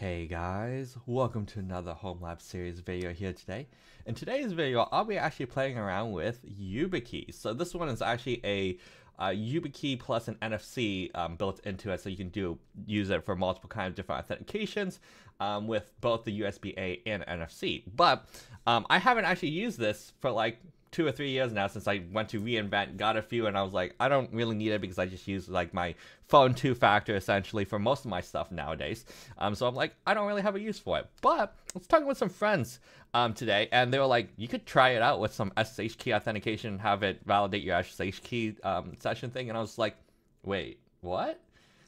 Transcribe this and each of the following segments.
Hey guys, welcome to another Home Lab series video here today. In today's video, I'll be actually playing around with YubiKey. So this one is actually a uh, YubiKey plus an NFC um, built into it, so you can do use it for multiple kinds of different authentications um, with both the USB-A and NFC. But um, I haven't actually used this for like two or three years now since I went to reInvent, got a few, and I was like, I don't really need it because I just use like my phone two factor essentially for most of my stuff nowadays. Um, so I'm like, I don't really have a use for it. But I was talking with some friends um, today, and they were like, you could try it out with some SSH key authentication, have it validate your SSH key um, session thing, and I was like, wait, what?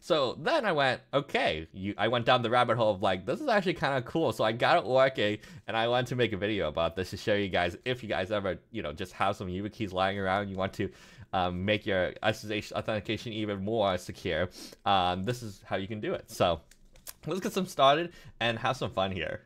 So then I went, okay, you, I went down the rabbit hole of like, this is actually kind of cool. So I got it working and I wanted to make a video about this to show you guys if you guys ever, you know, just have some YubiKeys lying around, you want to um, make your authentication even more secure, um, this is how you can do it. So let's get some started and have some fun here.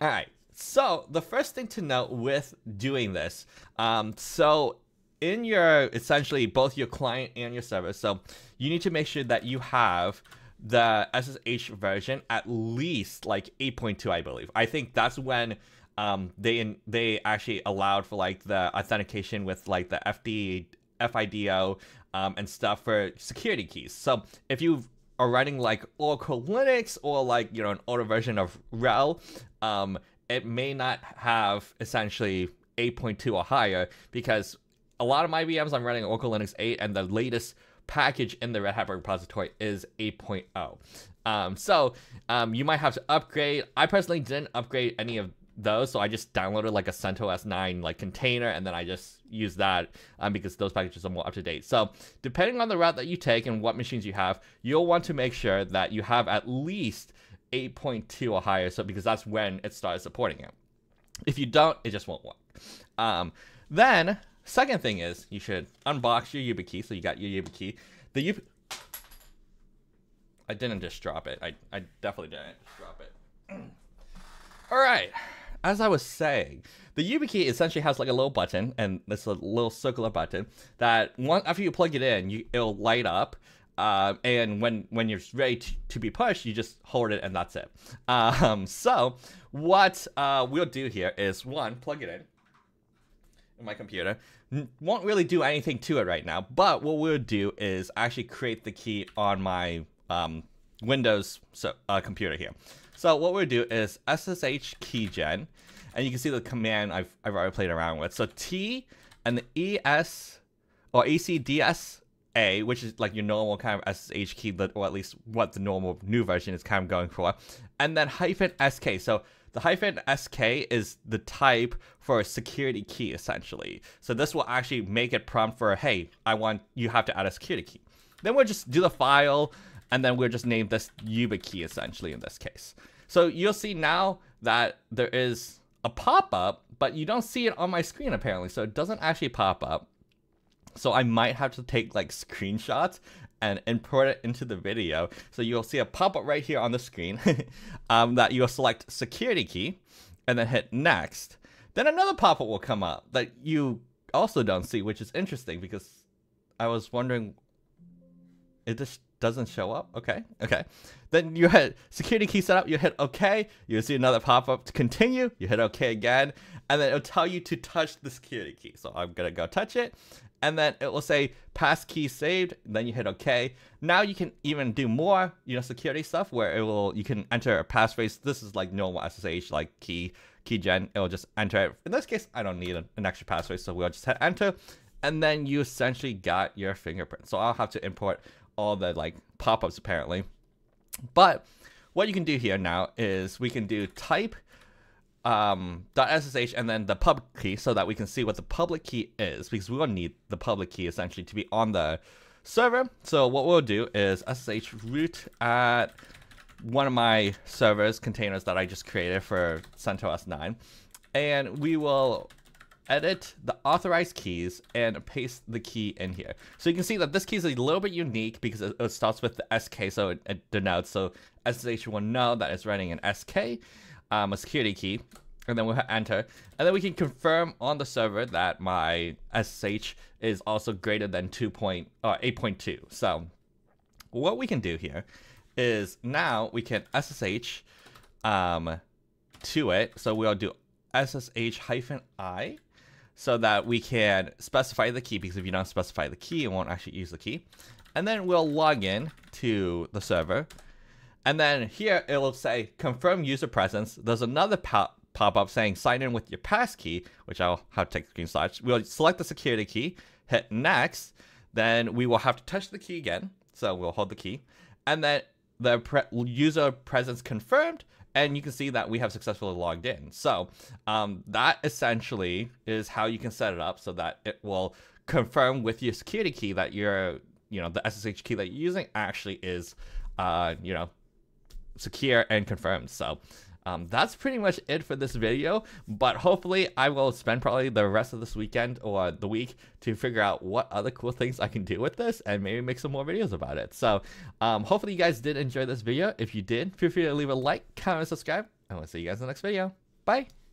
All right. So the first thing to note with doing this, um, so in your essentially both your client and your server. So you need to make sure that you have the SSH version at least like 8.2, I believe. I think that's when um, they they actually allowed for like the authentication with like the FD FIDO um, and stuff for security keys. So if you are running like Oracle Linux or like you know an older version of RHEL, um, it may not have essentially 8.2 or higher because a lot of my VMs I'm running Oracle Linux 8, and the latest package in the Red Hat repository is 8.0. Um, so um, you might have to upgrade. I personally didn't upgrade any of those, so I just downloaded like a CentOS 9 like container, and then I just use that um, because those packages are more up to date. So depending on the route that you take and what machines you have, you'll want to make sure that you have at least 8.2 or higher, so because that's when it starts supporting it. If you don't, it just won't work. Um, then Second thing is you should unbox your YubiKey. So you got your YubiKey. The Yubi... I didn't just drop it. I, I definitely didn't drop it. All right. As I was saying, the YubiKey essentially has like a little button, and this a little circular button that one after you plug it in, you, it'll light up. Uh, and when when you're ready to, to, be pushed, you just hold it, and that's it. Um, so what uh, we'll do here is one, plug it in in my computer. Won't really do anything to it right now, but what we'll do is actually create the key on my um, Windows so, uh, computer here. So what we'll do is SSH keygen, and you can see the command I've, I've already played around with. So T and the ES or ACDS a, which is like your normal kind of SSH key, or at least what the normal new version is kind of going for, and then hyphen SK. So the hyphen SK is the type for a security key, essentially. So this will actually make it prompt for, hey, I want you have to add a security key. Then we'll just do the file, and then we'll just name this YubiKey, essentially, in this case. So you'll see now that there is a pop-up, but you don't see it on my screen, apparently. So it doesn't actually pop up. So I might have to take like screenshots and import it into the video. So you'll see a pop-up right here on the screen um, that you'll select security key and then hit next. Then another pop-up will come up that you also don't see, which is interesting because I was wondering, it just doesn't show up. Okay, okay. Then you hit security key setup, you hit OK, you see another pop-up to continue, you hit OK again, and then it'll tell you to touch the security key. So I'm gonna go touch it, and then it will say pass key saved then you hit ok now you can even do more you know security stuff where it will you can enter a passphrase this is like normal ssh like key key gen it will just enter it in this case i don't need an, an extra passphrase so we'll just hit enter and then you essentially got your fingerprint so i'll have to import all the like pop-ups apparently but what you can do here now is we can do type um, .ssh and then the public key so that we can see what the public key is because we will need the public key essentially to be on the server. So what we'll do is ssh root at one of my servers containers that I just created for CentOS 9 and we will edit the authorized keys and paste the key in here. So you can see that this key is a little bit unique because it, it starts with the SK, so it, it, denotes. So SSH will know that it's running an SK um, a security key, and then we'll hit enter. And then we can confirm on the server that my SSH is also greater than 2 point, uh, 8.2. So what we can do here is now we can SSH um, to it. So we'll do SSH hyphen I so that we can specify the key because if you don't specify the key, it won't actually use the key. And then we'll log in to the server. And then here it'll say confirm user presence. There's another pop up saying sign in with your passkey, which I'll have to take screenshots. We'll select the security key, hit next, then we will have to touch the key again. So we'll hold the key, and then the pre user presence confirmed, and you can see that we have successfully logged in. So um, that essentially is how you can set it up so that it will confirm with your security key that your, you know, the SSH key that you're using actually is, uh, you know, secure and confirmed. So um, that's pretty much it for this video, but hopefully I will spend probably the rest of this weekend or the week to figure out what other cool things I can do with this and maybe make some more videos about it. So um, hopefully you guys did enjoy this video. If you did, feel free to leave a like, comment, subscribe, and we'll see you guys in the next video. Bye!